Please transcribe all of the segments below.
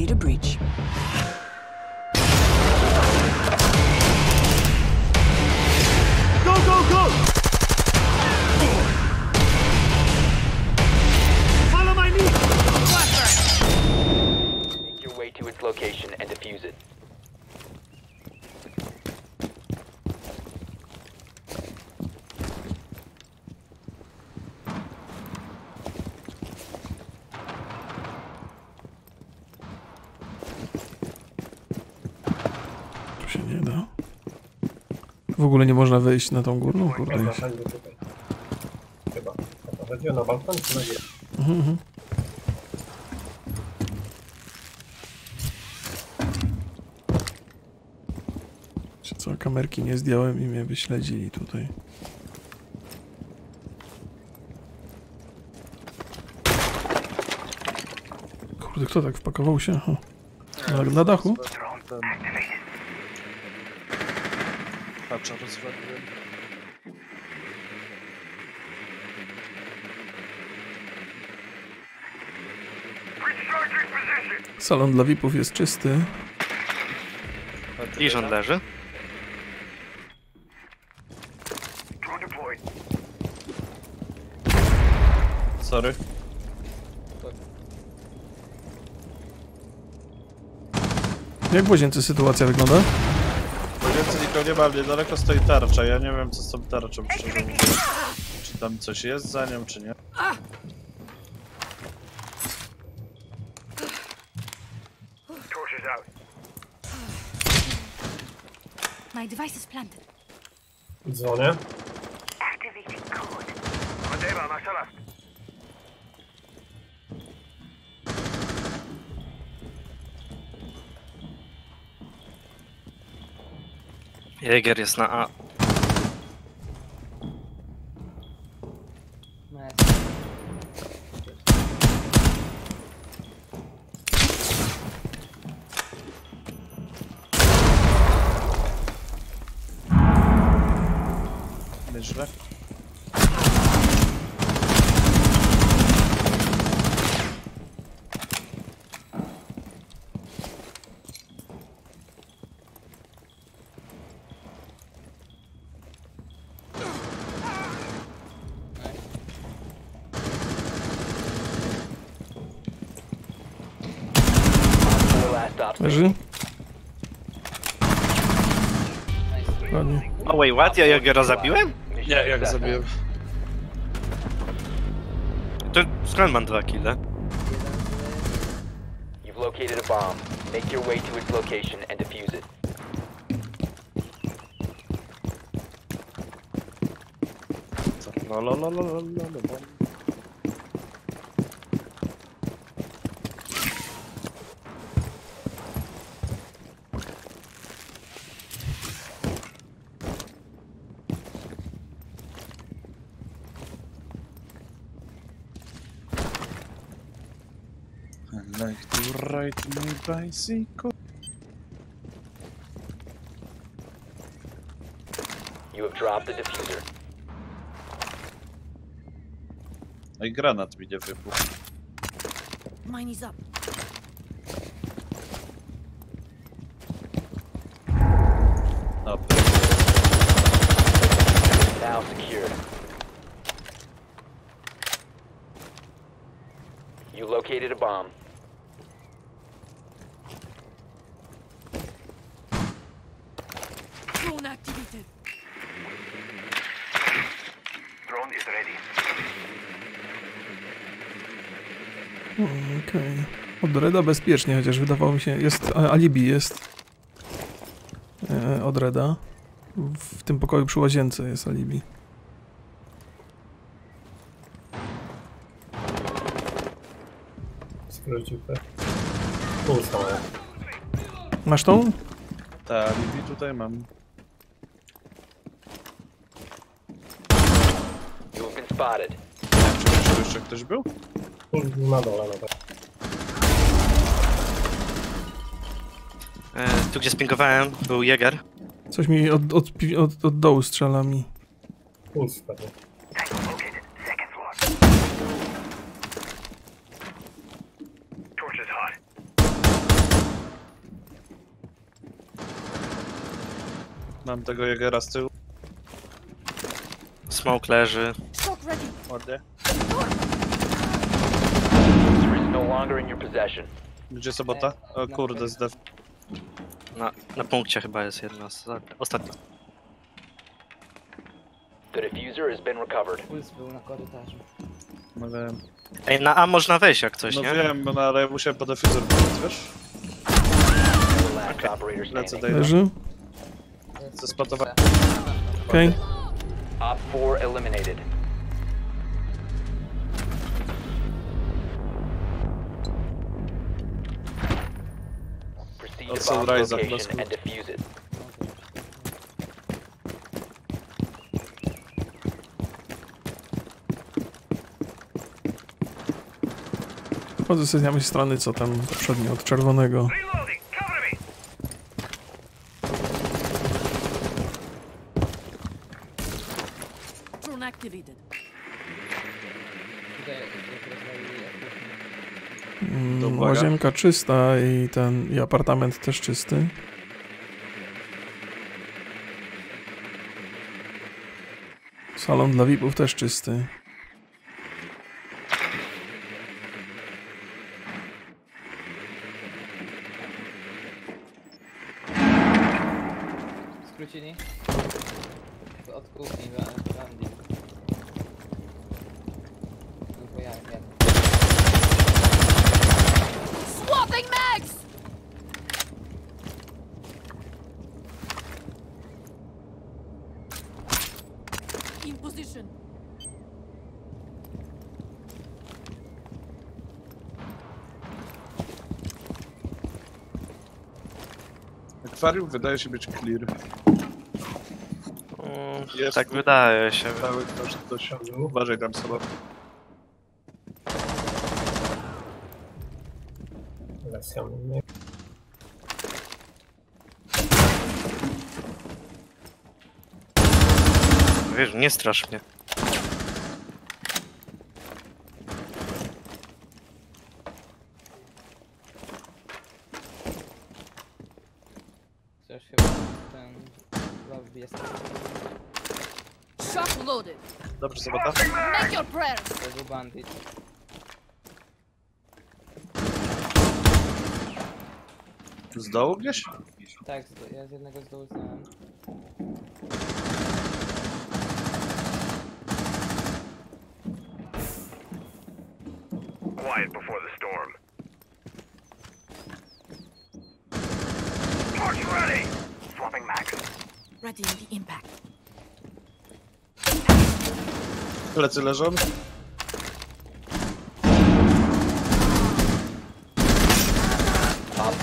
ready to breach. Go, go, go! Follow my lead! Make your way to its location and defuse it. W ogóle nie można wejść na tą górną? Kurde. Chyba. Chodziło na balkon czy na górę? Mhm, mhm. Czy co, kamerki nie zdjąłem i mnie wyśledzili tutaj. Kurde, kto tak wpakował się? O. Na, na dachu? Patrzę, rozwaliłem. Salon dla VIP-ów jest czysty. I leży. Sorry. Jak w łazience sytuacja wygląda? Nikogo nie ma, ale niedaleko stoi tarcza. Ja nie wiem co z tą tarczą, szczerze mówiąc. Czy tam coś jest za nią, czy nie? My device is planted. Dzwonię. Jäger jest na A. Nieźle. Leży? Ładnie. O wait, what? Ja Jägera zabiłem? Nie, jak zabiłem. To skąd mam dwa kile? You've located a bomb. Make your way to its location and defuse it. No, no, no, no, no, no, no. Like to ride my bicycle. You have dropped the diffuser. No i granat mi nie wybuchł. Mine is up. Up. Now secured. You located a bomb. Drone activated. Okej. Od Reda bezpiecznie, chociaż wydawało mi się, jest alibi jest e, od Reda. W tym pokoju przy łazience jest alibi. Moja. Masz tą? Ta alibi tutaj mam. spotted. Czy tu jeszcze ktoś był? Na dole, na dole. E, tu gdzie spingowałem był Jäger. Coś mi od, od, od, od dołu strzela mi. Puls. Mam tego Jägera z tyłu. Smoke leży. Is no longer in your possession. Gdzie sobota? O kurde, zdef. Na, na punkcie chyba jest jedna. z- Ostatnia. The diffuser has been recovered. Puls był na korytarzu. No wiem. Ej, na A można wejść jak coś, No nie? wiem, bo na, ja musiałem po defuzor pójść, wiesz? Operator Lecę daj Leży. Zespotowa- Okej. Op 4 eliminated. Od Sunrise'a it. Chodzę sobie z strony, co tam poprzednio, od czerwonego. Drone activated. Tutaj jak rozwalili akurat. Mm, Dobra. Łazienka czysta i ten, i apartament też czysty. Salon dla VIP-ów też czysty. Skrócili? To Od kuchni, wa- Randy. Tylko ja, ja. Swapping mags! In position. Akwarium wydaje się być clear. Mm, Jest tak tu. wydaje się. Cały ktoś, ktoś. Uważaj tam sobie. Wiesz, nie strasz mnie. Coś chyba ten lobby jest. Shock loaded. Dobrze, sobota? Make your prayers. To był bandit. Z dołu gdzieś? Tak, z- ja z jednego z dołu znałem. Quiet before the storm. Torch ready! Swapping max. Ready in the impact. Plecy leżą. Op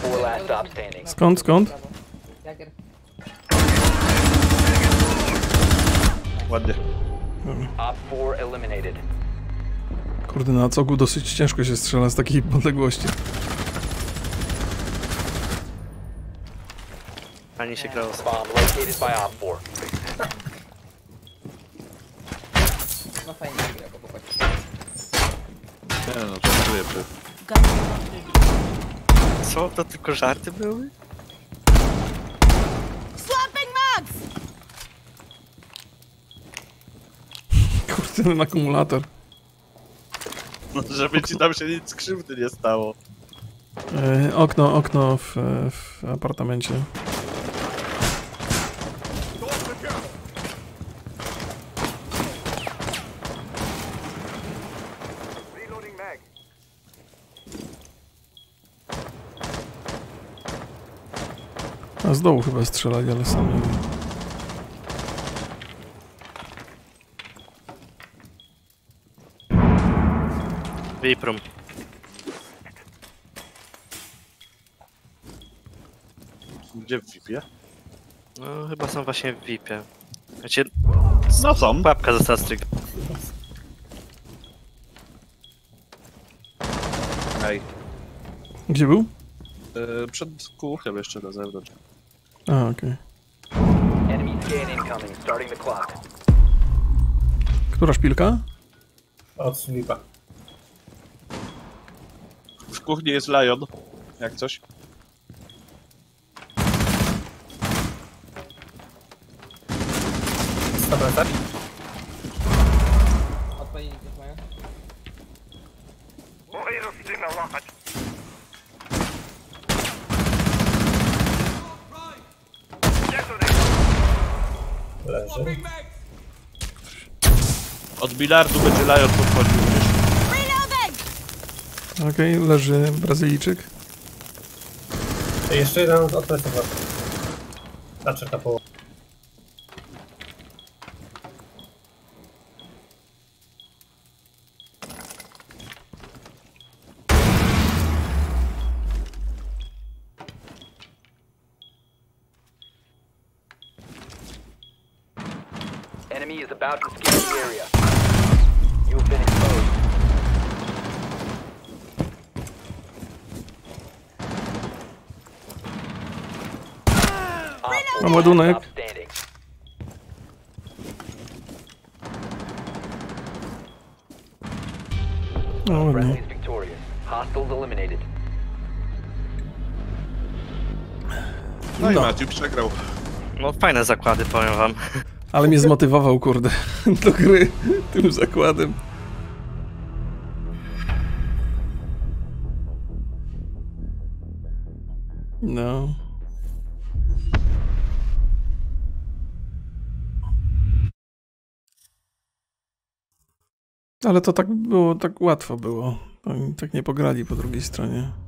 4 last stop standing. Skąd, skąd? Jager. Ładnie. Op 4 eliminated. Kurde, na cogu dosyć ciężko się strzela z takiej podległości. Ani się grało. Bomb located by Op 4. No fajnie gra, bo popatrz. Nie Co? To tylko żarty były? Swapping mags! Kurde, ten akumulator. No, żeby ci tam się nic krzywdy nie stało. E, okno, okno w, w apartamencie. A z dołu chyba strzelali, ale sam nie wiem. Viprum. Gdzie w VIP-ie? No, chyba są właśnie w VIP-ie. Znaczy, No są. pułapka została stryk. Ej. Gdzie był? Yy, przed kuchem jeszcze na zewnątrz. A, okej. Enemy scan incoming. Starting the clock. Która szpilka? Od slipa. W kuchni jest Lion. Jak coś. Na plecach? Leży. Od bilardu będzie Lion podchodził. Okej, leży Brazylijczyk. Jeszcze jeden od pleców. Znaczy na połowę. Enemy is about to scan the area. You have been exposed. Op four Mam ładunek. stop standing. No ładnie. Friendly is victorious. Hostiles eliminated. No, i No. Matthew przegrał. No fajne zakłady, powiem wam. Ale mnie zmotywował, kurde, do gry tym zakładem. No. Ale to tak było, tak łatwo było. Oni tak nie pograli po drugiej stronie.